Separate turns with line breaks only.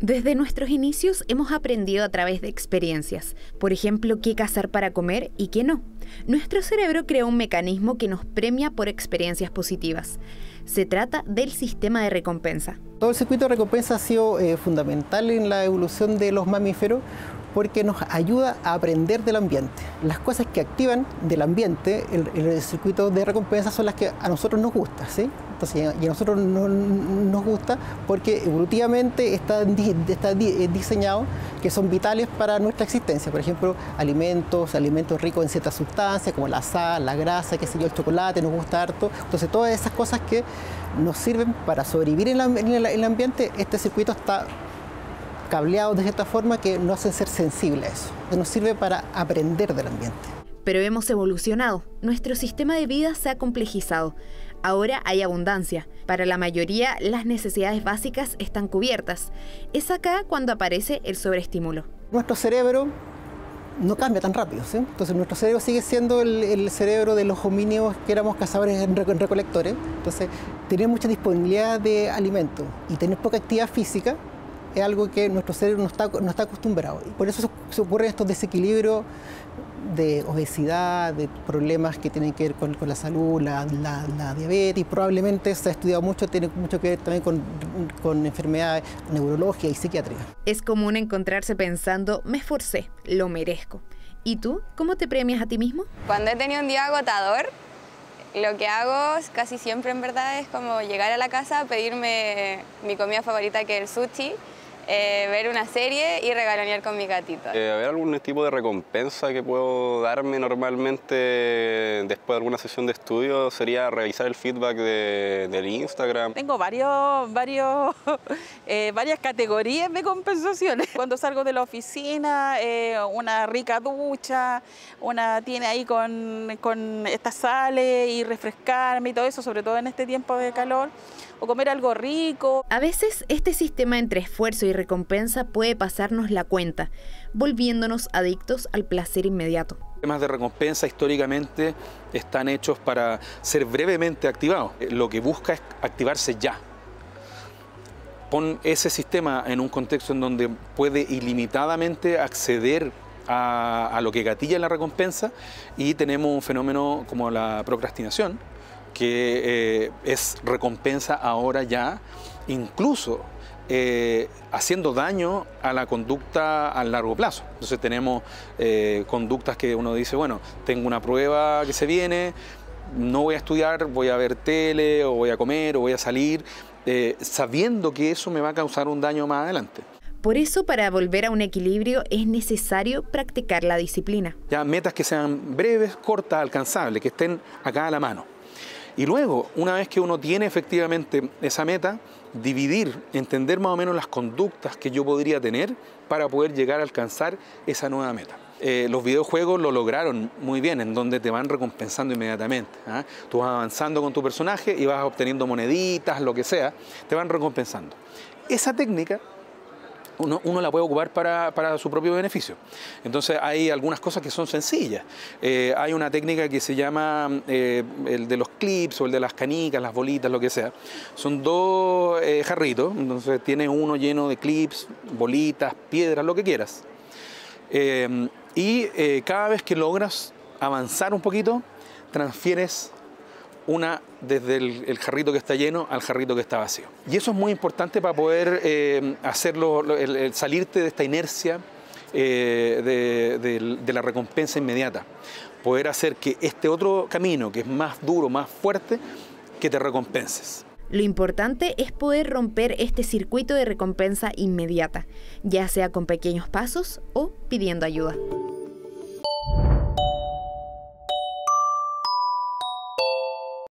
Desde nuestros inicios hemos aprendido a través de experiencias, por ejemplo, qué cazar para comer y qué no. Nuestro cerebro crea un mecanismo que nos premia por experiencias positivas. Se trata del sistema de recompensa.
Todo el circuito de recompensa ha sido eh, fundamental en la evolución de los mamíferos porque nos ayuda a aprender del ambiente. Las cosas que activan del ambiente, el, circuito de recompensa, son las que a nosotros nos gusta, ¿sí? Entonces, y a nosotros no, nos gusta porque evolutivamente está, está eh, diseñado que son vitales para nuestra existencia. Por ejemplo, alimentos, alimentos ricos en ciertas sustancias como la sal, la grasa, qué sé yo, el chocolate, nos gusta harto. Entonces, todas esas cosas que nos sirven para sobrevivir en, el ambiente, este circuito está cableados de cierta forma que nos hacen ser sensibles a eso, que nos sirve para aprender del ambiente.
Pero hemos evolucionado, nuestro sistema de vida se ha complejizado. Ahora hay abundancia. Para la mayoría las necesidades básicas están cubiertas. Es acá cuando aparece el sobreestímulo.
Nuestro cerebro no cambia tan rápido, ¿sí? Entonces nuestro cerebro sigue siendo el, cerebro de los homínidos que éramos cazadores en recolectores. Entonces tener mucha disponibilidad de alimentos y tener poca actividad física es algo que nuestro cerebro no está, no está acostumbrado. Y por eso se, ocurren estos desequilibrios de obesidad, de problemas que tienen que ver con, la salud, la, la, diabetes, y probablemente se ha estudiado mucho, tiene mucho que ver también con, con enfermedades neurológicas y psiquiatría.
Es común encontrarse pensando, me esforcé, lo merezco. ¿Y tú, cómo te premias a ti mismo?
Cuando he tenido un día agotador, lo que hago casi siempre en verdad es como llegar a la casa, pedirme mi comida favorita que es el sushi, eh, ver una serie y regalonear con mi gatito.
Eh, ¿Haber algún tipo de recompensa que puedo darme normalmente después de alguna sesión de estudio? Sería revisar el feedback de, del Instagram.
Tengo varios, varios, eh, varias categorías de compensaciones. Cuando salgo de la oficina, eh, una rica ducha, una tiene ahí con, con estas sales y refrescarme y todo eso, sobre todo en este tiempo de calor o comer algo rico.
A veces este sistema entre esfuerzo y recompensa puede pasarnos la cuenta, volviéndonos adictos al placer inmediato.
Los sistemas de recompensa históricamente están hechos para ser brevemente activados. Lo que busca es activarse ya. Pon ese sistema en un contexto en donde puede ilimitadamente acceder a, a, lo que gatilla la recompensa y tenemos un fenómeno como la procrastinación, que eh, es recompensa ahora ya, incluso eh, haciendo daño a la conducta a largo plazo. Entonces tenemos eh, conductas que uno dice, bueno, tengo una prueba que se viene, no voy a estudiar, voy a ver tele o voy a comer o voy a salir, sabiendo que eso me va a causar un daño más adelante.
Por eso, para volver a un equilibrio es necesario practicar la disciplina.
Ya metas que sean breves, cortas, alcanzables, que estén acá a la mano. Y luego, una vez que uno tiene efectivamente esa meta, dividir, entender más o menos las conductas que yo podría tener para poder llegar a alcanzar esa nueva meta. Eh, los videojuegos lo lograron muy bien, en donde te van recompensando inmediatamente. ¿ah? Tú vas avanzando con tu personaje y vas obteniendo moneditas, lo que sea, te van recompensando. Esa técnica uno, la puede ocupar para, su propio beneficio. Entonces hay algunas cosas que son sencillas. Eh, hay una técnica que se llama eh, el de los clips o el de las canicas, las bolitas, lo que sea. Son dos eh, jarritos, entonces tienes uno lleno de clips, bolitas, piedras, lo que quieras. y cada vez que logras avanzar un poquito, transfieres una desde el, jarrito que está lleno al jarrito que está vacío. Y eso es muy importante para poder eh, hacerlo, el, salirte de esta inercia eh, de, la recompensa inmediata. Poder hacer que este otro camino, que es más duro, más fuerte, que te recompenses.
Lo importante es poder romper este circuito de recompensa inmediata, ya sea con pequeños pasos o pidiendo ayuda.